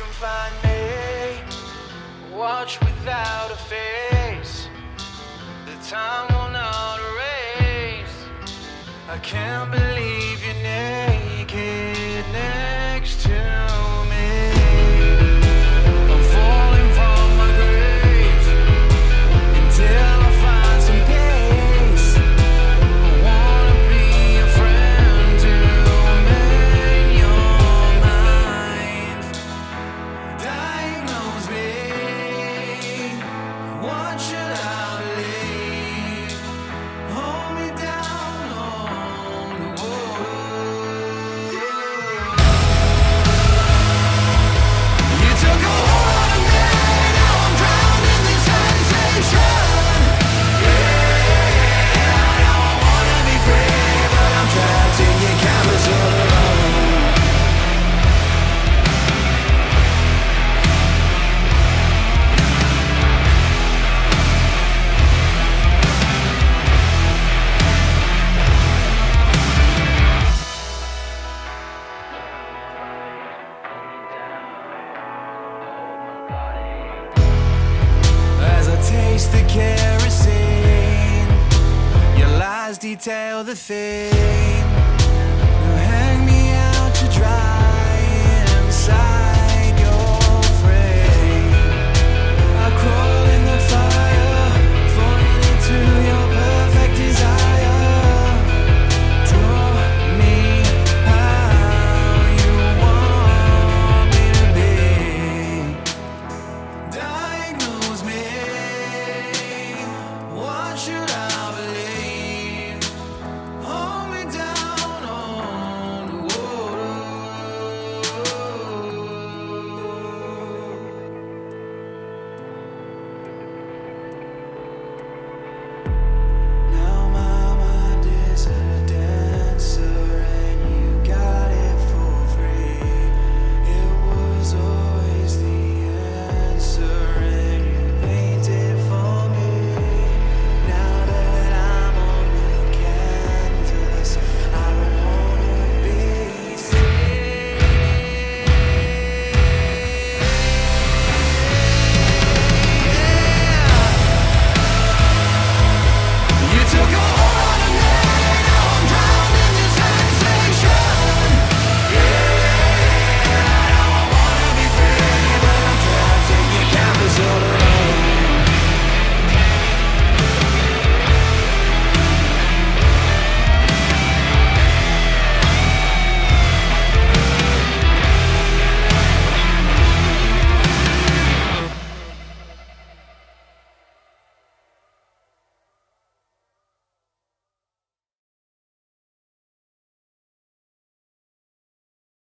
can find me. Watch without a face. The time will not erase. I can't believe you. taste the kerosene. Your lies detail the thing